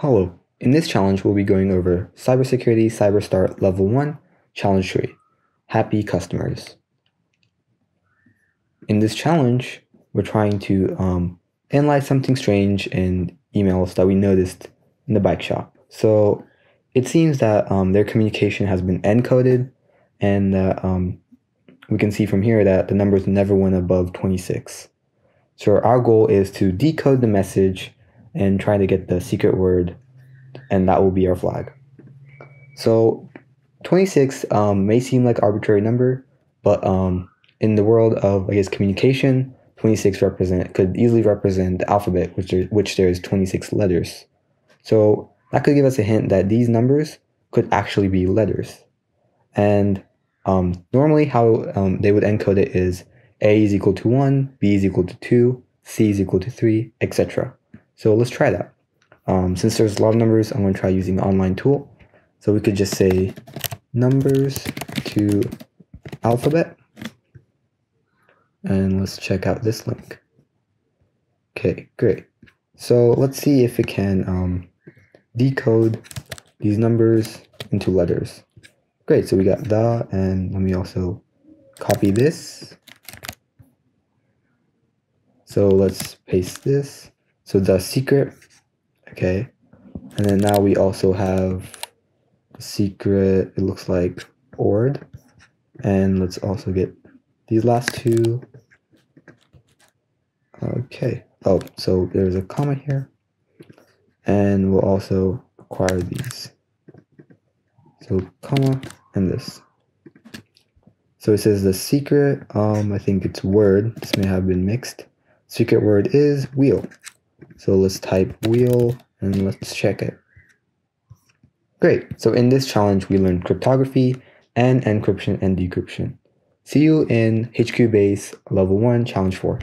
Hello, in this challenge we'll be going over Cybersecurity CyberStart Level 1 Challenge 3. Happy customers. In this challenge, we're trying to um, analyze something strange in emails that we noticed in the bike shop. So it seems that um, their communication has been encoded and um, we can see from here that the numbers never went above 26. So our goal is to decode the message and trying to get the secret word, and that will be our flag. So 26 um, may seem like arbitrary number, but um, in the world of I guess communication, 26 represent could easily represent the alphabet, which there, which there is 26 letters. So that could give us a hint that these numbers could actually be letters. And um, normally, how um, they would encode it is A is equal to 1, B is equal to 2, C is equal to 3, etc. So let's try that. Um, since there's a lot of numbers, I'm going to try using the online tool. So we could just say numbers to alphabet. And let's check out this link. Okay, great. So let's see if it can um, decode these numbers into letters. Great, so we got the, and let me also copy this. So let's paste this. So the secret, okay. And then now we also have secret, it looks like ord. And let's also get these last two. Okay. Oh, so there's a comma here. And we'll also acquire these. So comma and this. So it says the secret, um, I think it's word. This may have been mixed. Secret word is wheel. So let's type wheel and let's check it. Great. So in this challenge, we learned cryptography and encryption and decryption. See you in HQ Base Level 1 Challenge 4.